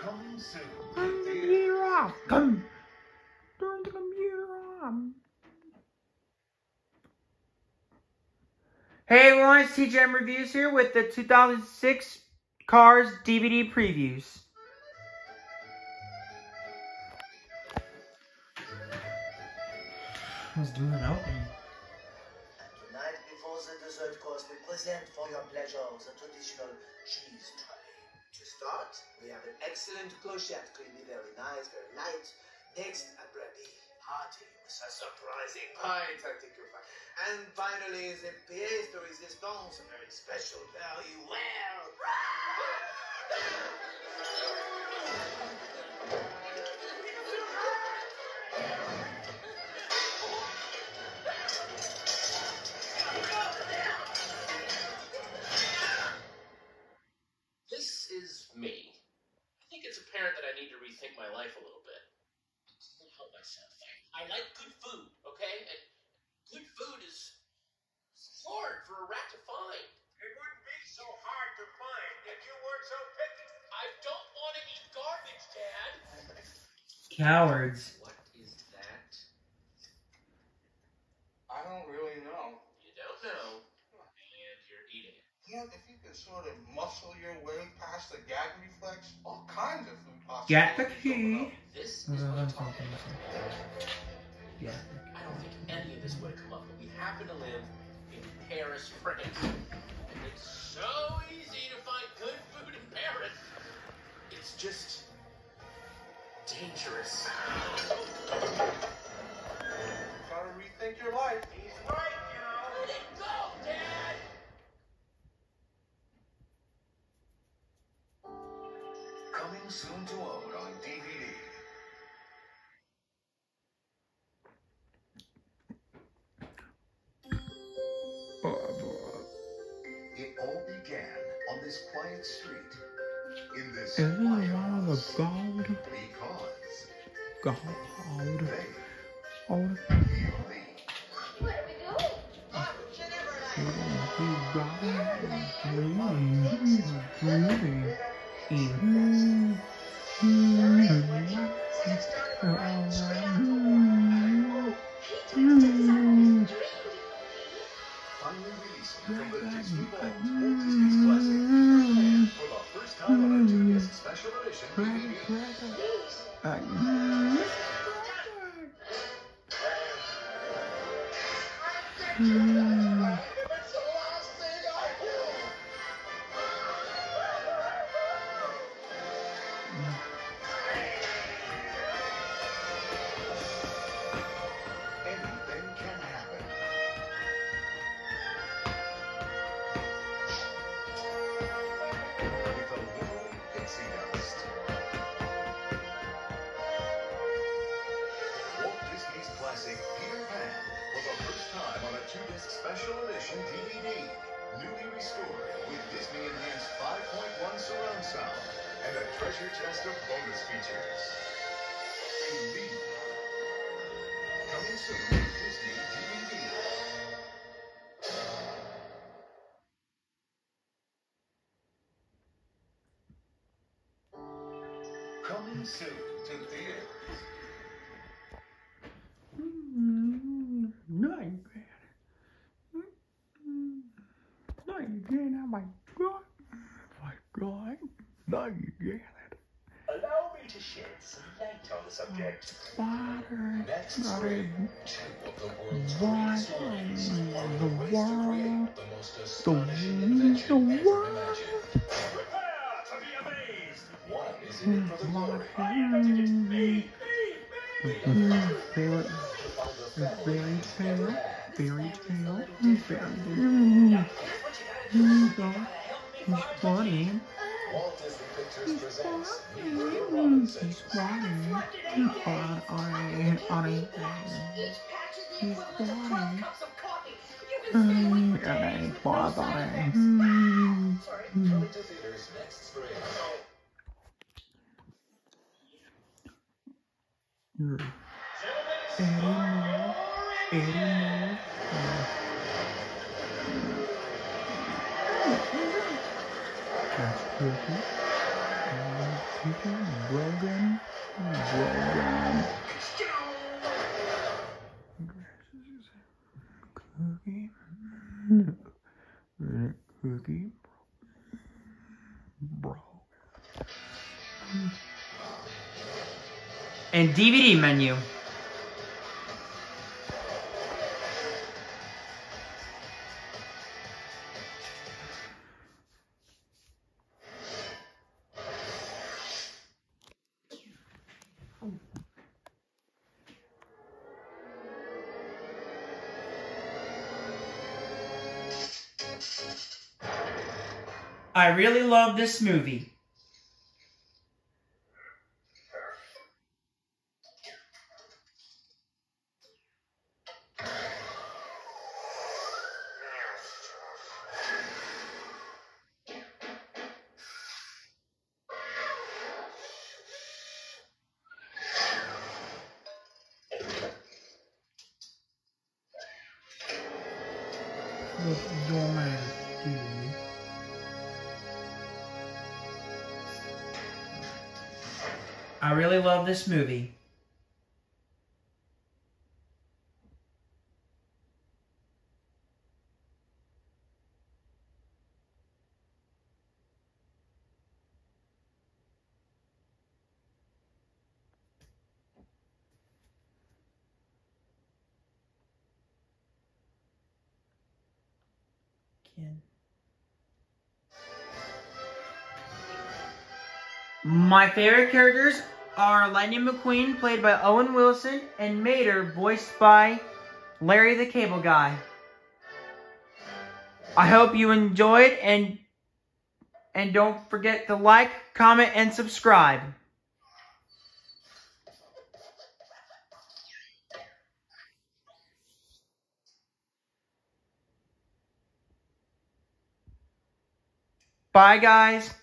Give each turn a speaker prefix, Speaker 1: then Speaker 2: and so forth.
Speaker 1: Coming soon.
Speaker 2: Turn the computer off. Come. Turn the computer off. Hey everyone, it's TJM Reviews here with the 2006 Cars DVD previews. Let's do an opening.
Speaker 3: Tonight, before the dessert course, we present for your pleasure the traditional cheese trolley. To start, we have an excellent clochette, creamy, very nice, very light. Next, a brandy, hearty, with a surprising pie tartiflette. And finally, the pièce de résistance, a very special, very well.
Speaker 4: life a little bit. I can't help myself. I, I like good food, okay? And good food is hard for a rat to find.
Speaker 1: It wouldn't be so hard to find if you weren't so picky.
Speaker 4: I don't want to eat garbage, Dad.
Speaker 2: Cowards.
Speaker 4: What is that?
Speaker 5: I don't really know.
Speaker 4: You don't know, and you're eating it.
Speaker 5: Yeah, if you could sort of muscle your way past the gag reflex, all kinds of food
Speaker 2: Get the key.
Speaker 4: This is uh, what I'm talking about.
Speaker 2: Yeah.
Speaker 4: I don't think any of this would have come up, but we happen to live in Paris, France. And it's so easy to find good food in Paris. It's just dangerous.
Speaker 2: Is?
Speaker 1: Because
Speaker 2: Gold.
Speaker 1: they
Speaker 2: Gold.
Speaker 1: feel me.
Speaker 5: It's
Speaker 1: special edition DVD. Newly restored with Disney enhanced 5.1 surround sound and a treasure chest of bonus features. Coming soon to Disney DVD. Coming soon to theaters.
Speaker 2: Oh my god. My god. No, you get it.
Speaker 6: Allow me to shed some light on the subject.
Speaker 2: Water.
Speaker 6: Next
Speaker 2: Not
Speaker 6: spring,
Speaker 2: a
Speaker 6: two of the world's
Speaker 2: Why
Speaker 6: greatest stories are on
Speaker 2: the
Speaker 6: the race to
Speaker 2: world-
Speaker 6: create the most
Speaker 2: the
Speaker 6: astonishing
Speaker 2: the
Speaker 6: invention ever
Speaker 2: world-
Speaker 6: imagined.
Speaker 1: Prepare to be amazed.
Speaker 6: One is in it for the glory
Speaker 1: I invented it. Me, me, me.
Speaker 2: Favorite
Speaker 6: of the
Speaker 2: fairy
Speaker 6: family
Speaker 2: tale. Fairy tale. Fairy tale. He's funny.
Speaker 6: Walt Disney Pictures presents Meet the
Speaker 2: He's
Speaker 6: Robinsons.
Speaker 2: He's on on a on a
Speaker 7: Each patch is the
Speaker 2: He's
Speaker 7: of 12
Speaker 2: funny.
Speaker 7: cups of coffee. You can
Speaker 2: Brogan. Brogan. Cookie. Cookie. Bro. And DVD menu. I really love this movie. Doorman do? I really love this movie. My favorite characters are Lightning McQueen, played by Owen Wilson, and Mater, voiced by Larry the Cable Guy. I hope you enjoyed and and don't forget to like, comment, and subscribe. Bye, guys.